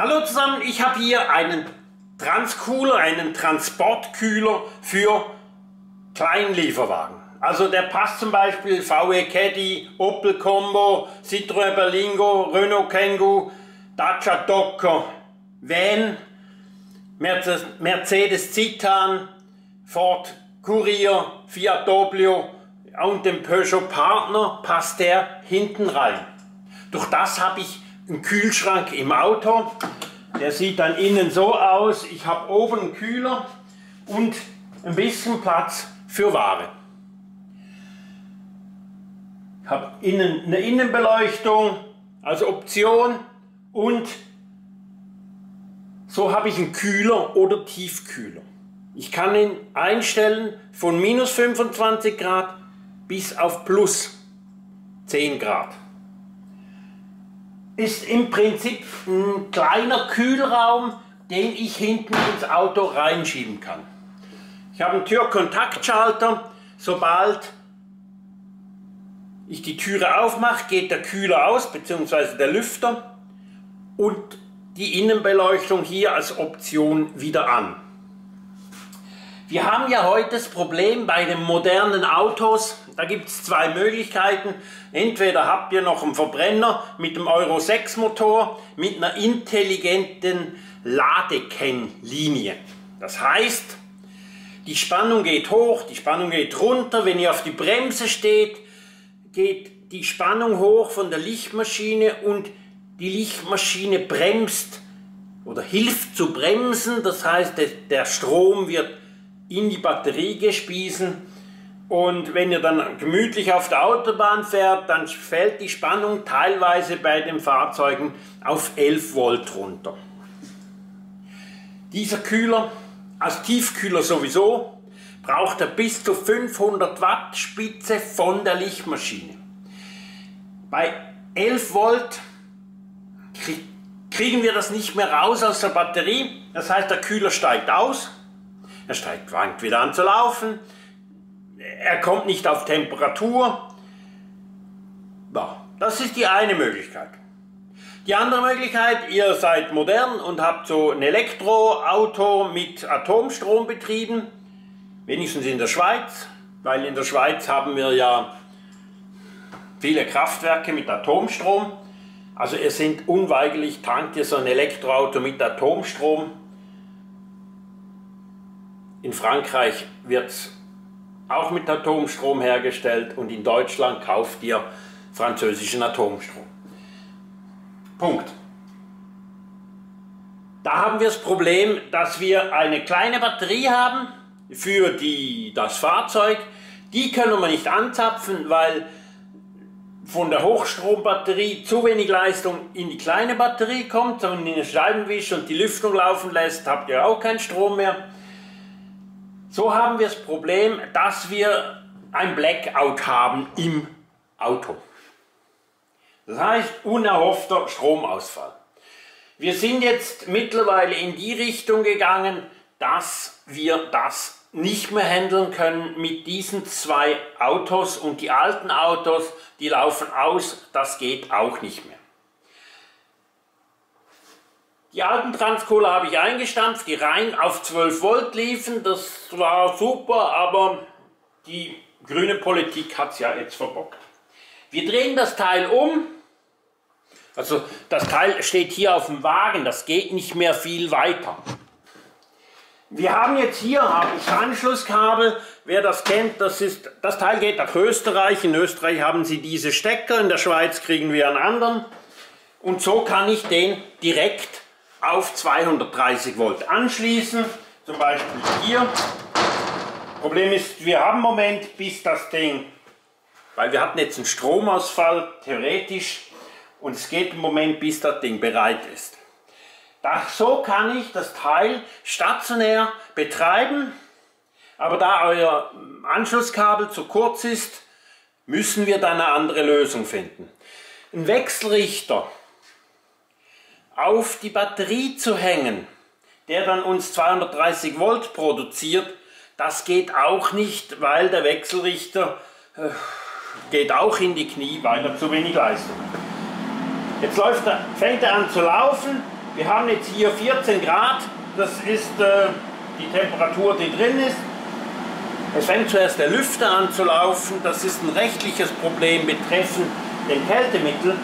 Hallo zusammen, ich habe hier einen Transkühler, einen Transportkühler für Kleinlieferwagen. Also der passt zum Beispiel VW Caddy, Opel Combo, Citroën Berlingo, Renault Kangoo, Dacia Docker, Van, Mercedes Citan, Ford Courier, Fiat Doblio und dem Peugeot Partner passt der hinten rein. Durch das habe ich einen Kühlschrank im Auto. Der sieht dann innen so aus. Ich habe oben einen Kühler und ein bisschen Platz für Ware. Ich habe innen eine Innenbeleuchtung als Option und so habe ich einen Kühler oder Tiefkühler. Ich kann ihn einstellen von minus 25 Grad bis auf plus 10 Grad ist im Prinzip ein kleiner Kühlraum, den ich hinten ins Auto reinschieben kann. Ich habe einen Türkontaktschalter. Sobald ich die Türe aufmache, geht der Kühler aus, bzw. der Lüfter und die Innenbeleuchtung hier als Option wieder an. Wir haben ja heute das Problem bei den modernen Autos, da gibt es zwei Möglichkeiten. Entweder habt ihr noch einen Verbrenner mit einem Euro 6 Motor mit einer intelligenten Ladekennlinie. Das heißt, die Spannung geht hoch, die Spannung geht runter. Wenn ihr auf die Bremse steht, geht die Spannung hoch von der Lichtmaschine und die Lichtmaschine bremst oder hilft zu bremsen. Das heißt, der Strom wird in die Batterie gespiesen und wenn ihr dann gemütlich auf der Autobahn fährt, dann fällt die Spannung teilweise bei den Fahrzeugen auf 11 Volt runter. Dieser Kühler, als Tiefkühler sowieso, braucht er bis zu 500 Watt Spitze von der Lichtmaschine. Bei 11 Volt kriegen wir das nicht mehr raus aus der Batterie. Das heißt, der Kühler steigt aus, er steigt, fängt wieder an zu laufen, er kommt nicht auf Temperatur. Ja, das ist die eine Möglichkeit. Die andere Möglichkeit, ihr seid modern und habt so ein Elektroauto mit Atomstrom betrieben, wenigstens in der Schweiz, weil in der Schweiz haben wir ja viele Kraftwerke mit Atomstrom. Also ihr seid unweigerlich, tankt ihr so ein Elektroauto mit Atomstrom. In Frankreich wird es auch mit Atomstrom hergestellt und in Deutschland kauft ihr französischen Atomstrom. Punkt. Da haben wir das Problem, dass wir eine kleine Batterie haben für die, das Fahrzeug. Die können wir nicht anzapfen, weil von der Hochstrombatterie zu wenig Leistung in die kleine Batterie kommt und in den Scheibenwisch und die Lüftung laufen lässt, habt ihr auch keinen Strom mehr. So haben wir das Problem, dass wir ein Blackout haben im Auto. Das heißt unerhoffter Stromausfall. Wir sind jetzt mittlerweile in die Richtung gegangen, dass wir das nicht mehr handeln können mit diesen zwei Autos und die alten Autos, die laufen aus, das geht auch nicht mehr. Die alten Transkohler habe ich eingestampft, die rein auf 12 Volt liefen. Das war super, aber die grüne Politik hat es ja jetzt verbockt. Wir drehen das Teil um. Also das Teil steht hier auf dem Wagen, das geht nicht mehr viel weiter. Wir haben jetzt hier habe ich Anschlusskabel. Wer das kennt, das, ist, das Teil geht nach Österreich. In Österreich haben sie diese Stecker, in der Schweiz kriegen wir einen anderen. Und so kann ich den direkt auf 230 Volt anschließen, zum Beispiel hier. Problem ist, wir haben im Moment, bis das Ding, weil wir hatten jetzt einen Stromausfall, theoretisch, und es geht im Moment, bis das Ding bereit ist. Das, so kann ich das Teil stationär betreiben, aber da euer Anschlusskabel zu kurz ist, müssen wir dann eine andere Lösung finden. Ein Wechselrichter auf die Batterie zu hängen, der dann uns 230 Volt produziert, das geht auch nicht, weil der Wechselrichter äh, geht auch in die Knie, weil er zu wenig Leistung hat. Jetzt läuft er, fängt er an zu laufen, Wir haben jetzt hier 14 Grad, das ist äh, die Temperatur, die drin ist. Es fängt zuerst der Lüfter an zu laufen, das ist ein rechtliches Problem betreffend den Kältemittel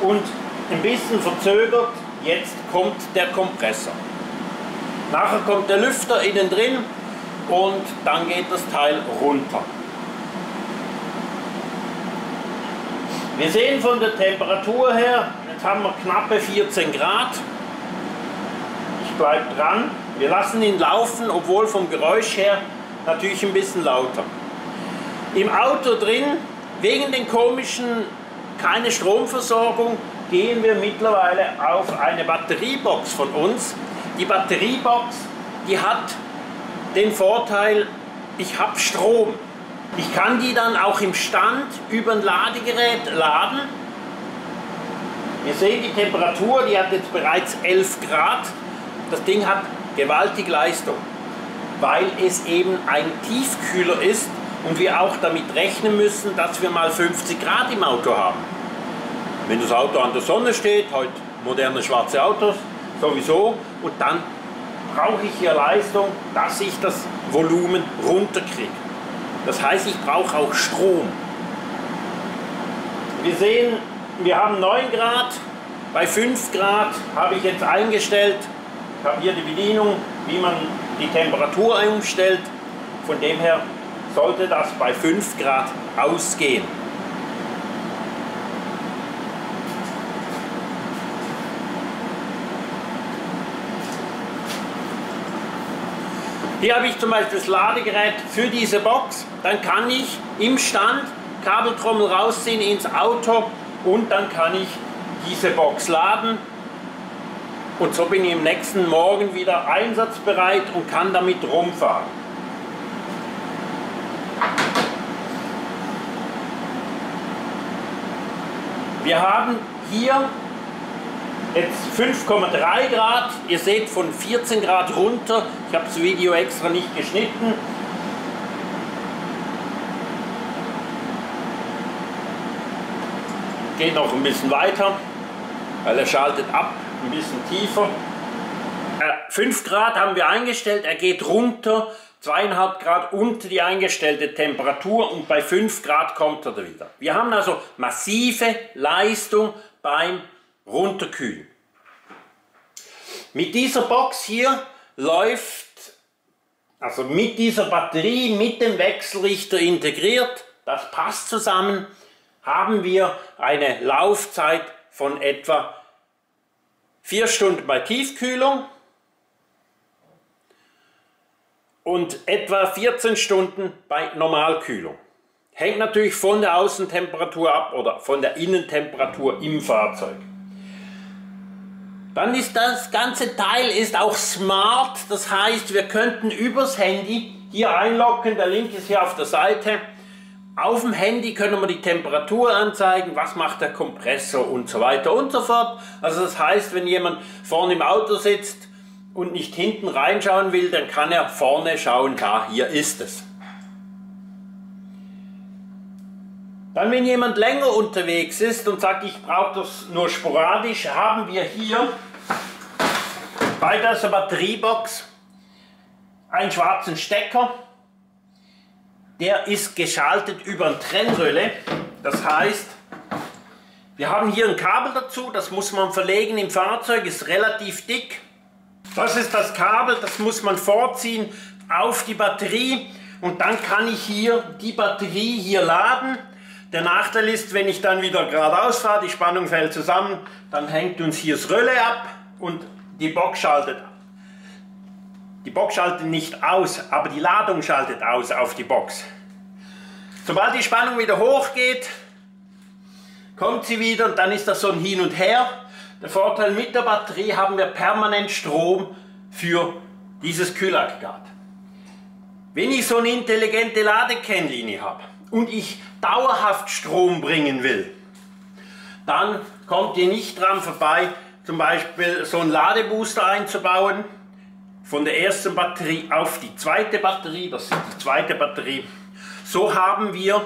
und ein bisschen verzögert, jetzt kommt der Kompressor. Nachher kommt der Lüfter innen drin und dann geht das Teil runter. Wir sehen von der Temperatur her, jetzt haben wir knappe 14 Grad. Ich bleibe dran. Wir lassen ihn laufen, obwohl vom Geräusch her natürlich ein bisschen lauter. Im Auto drin, wegen den komischen, keine Stromversorgung, gehen wir mittlerweile auf eine Batteriebox von uns. Die Batteriebox, die hat den Vorteil, ich habe Strom. Ich kann die dann auch im Stand über ein Ladegerät laden. Wir sehen die Temperatur, die hat jetzt bereits 11 Grad. Das Ding hat gewaltig Leistung, weil es eben ein Tiefkühler ist und wir auch damit rechnen müssen, dass wir mal 50 Grad im Auto haben. Wenn das Auto an der Sonne steht, heute moderne schwarze Autos sowieso, und dann brauche ich hier Leistung, dass ich das Volumen runterkriege. Das heißt, ich brauche auch Strom. Wir sehen, wir haben 9 Grad, bei 5 Grad habe ich jetzt eingestellt, ich habe hier die Bedienung, wie man die Temperatur umstellt. Von dem her sollte das bei 5 Grad ausgehen. Hier habe ich zum Beispiel das Ladegerät für diese Box. Dann kann ich im Stand Kabeltrommel rausziehen ins Auto und dann kann ich diese Box laden. Und so bin ich im nächsten Morgen wieder einsatzbereit und kann damit rumfahren. Wir haben hier Jetzt 5,3 Grad, ihr seht von 14 Grad runter, ich habe das Video extra nicht geschnitten. Geht noch ein bisschen weiter, weil er schaltet ab, ein bisschen tiefer. 5 Grad haben wir eingestellt, er geht runter, 2,5 Grad unter die eingestellte Temperatur und bei 5 Grad kommt er wieder. Wir haben also massive Leistung beim runterkühlen. Mit dieser Box hier läuft, also mit dieser Batterie, mit dem Wechselrichter integriert, das passt zusammen, haben wir eine Laufzeit von etwa 4 Stunden bei Tiefkühlung und etwa 14 Stunden bei Normalkühlung. Hängt natürlich von der Außentemperatur ab oder von der Innentemperatur im Fahrzeug. Dann ist das ganze Teil ist auch smart, das heißt, wir könnten übers Handy hier einloggen, der Link ist hier auf der Seite. Auf dem Handy können wir die Temperatur anzeigen, was macht der Kompressor und so weiter und so fort. Also das heißt, wenn jemand vorne im Auto sitzt und nicht hinten reinschauen will, dann kann er vorne schauen, da, hier ist es. Dann, wenn jemand länger unterwegs ist und sagt, ich brauche das nur sporadisch, haben wir hier bei dieser Batteriebox einen schwarzen Stecker. Der ist geschaltet über eine Trennrölle. Das heißt, wir haben hier ein Kabel dazu, das muss man verlegen im Fahrzeug, ist relativ dick. Das ist das Kabel, das muss man vorziehen auf die Batterie und dann kann ich hier die Batterie hier laden der Nachteil ist, wenn ich dann wieder geradeaus fahre, die Spannung fällt zusammen, dann hängt uns hier das Rölle ab und die Box schaltet. Die Box schaltet nicht aus, aber die Ladung schaltet aus auf die Box. Sobald die Spannung wieder hochgeht, kommt sie wieder und dann ist das so ein Hin und Her. Der Vorteil mit der Batterie haben wir permanent Strom für dieses Kühlaggregat. Wenn ich so eine intelligente Ladekennlinie habe und ich dauerhaft Strom bringen will, dann kommt ihr nicht dran vorbei, zum Beispiel so einen Ladebooster einzubauen, von der ersten Batterie auf die zweite Batterie, das ist die zweite Batterie. So haben wir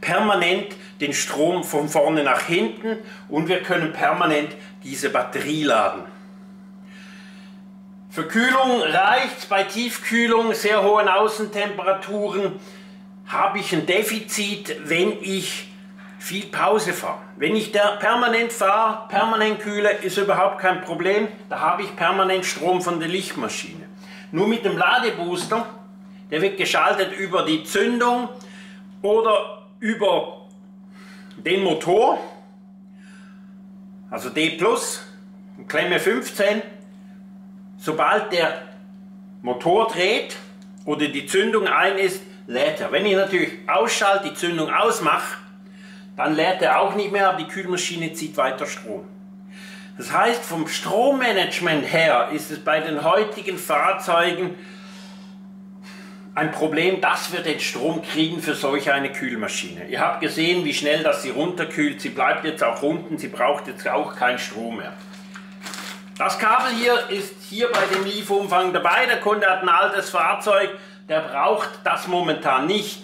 permanent den Strom von vorne nach hinten und wir können permanent diese Batterie laden. Für Kühlung reicht bei Tiefkühlung, sehr hohen Außentemperaturen, habe ich ein Defizit, wenn ich viel Pause fahre. Wenn ich da permanent fahre, permanent kühle, ist überhaupt kein Problem. Da habe ich permanent Strom von der Lichtmaschine. Nur mit dem Ladebooster, der wird geschaltet über die Zündung oder über den Motor, also D+, Klemme 15, sobald der Motor dreht oder die Zündung ein ist, lädt er. Wenn ich natürlich ausschalte, die Zündung ausmache, dann lädt er auch nicht mehr, aber die Kühlmaschine zieht weiter Strom. Das heißt, vom Strommanagement her ist es bei den heutigen Fahrzeugen ein Problem, dass wir den Strom kriegen für solch eine Kühlmaschine. Ihr habt gesehen, wie schnell das sie runterkühlt. Sie bleibt jetzt auch unten, sie braucht jetzt auch keinen Strom mehr. Das Kabel hier ist hier bei dem Lieferumfang dabei. Der Kunde hat ein altes Fahrzeug, der braucht das momentan nicht.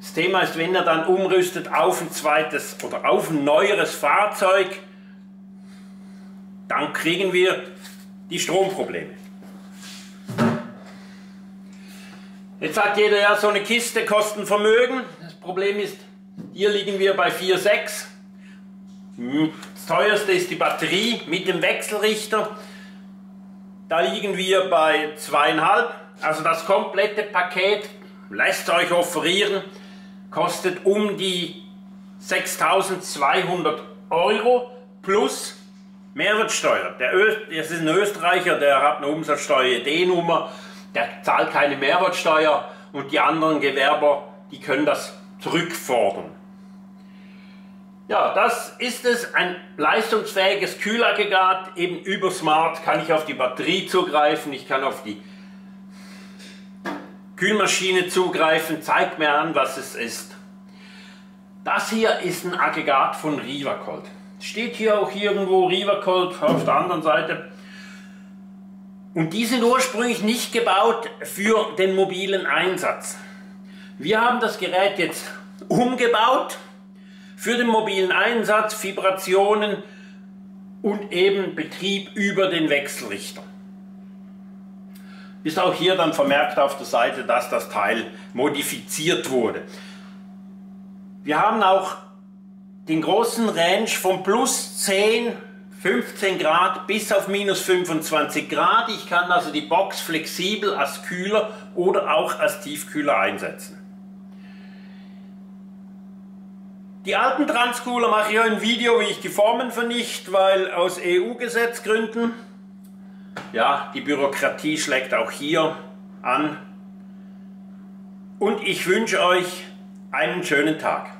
Das Thema ist, wenn er dann umrüstet auf ein zweites oder auf ein neueres Fahrzeug, dann kriegen wir die Stromprobleme. Jetzt sagt jeder, ja, so eine Kiste kostet ein Vermögen. Das Problem ist, hier liegen wir bei 4,6. Hm, das teuerste ist die Batterie mit dem Wechselrichter. Da liegen wir bei 2,5. Also das komplette Paket lässt euch offerieren, kostet um die 6200 Euro plus Mehrwertsteuer. Der Ö das ist ein Österreicher, der hat eine Umsatzsteuer-ID-Nummer, der zahlt keine Mehrwertsteuer und die anderen Gewerber, die können das zurückfordern. Ja, das ist es, ein leistungsfähiges Kühlaggregat, eben über Smart kann ich auf die Batterie zugreifen, ich kann auf die Kühlmaschine zugreifen, zeigt mir an, was es ist. Das hier ist ein Aggregat von Rivacold. Steht hier auch irgendwo Rivacold auf der anderen Seite. Und die sind ursprünglich nicht gebaut für den mobilen Einsatz. Wir haben das Gerät jetzt umgebaut für den mobilen Einsatz, Vibrationen und eben Betrieb über den Wechselrichter. Ist auch hier dann vermerkt auf der Seite, dass das Teil modifiziert wurde. Wir haben auch den großen Range von plus 10, 15 Grad bis auf minus 25 Grad. Ich kann also die Box flexibel als Kühler oder auch als Tiefkühler einsetzen. Die alten Transcooler mache ich ein Video, wie ich die Formen vernichte, weil aus EU-Gesetzgründen, ja, die Bürokratie schlägt auch hier an. Und ich wünsche euch einen schönen Tag.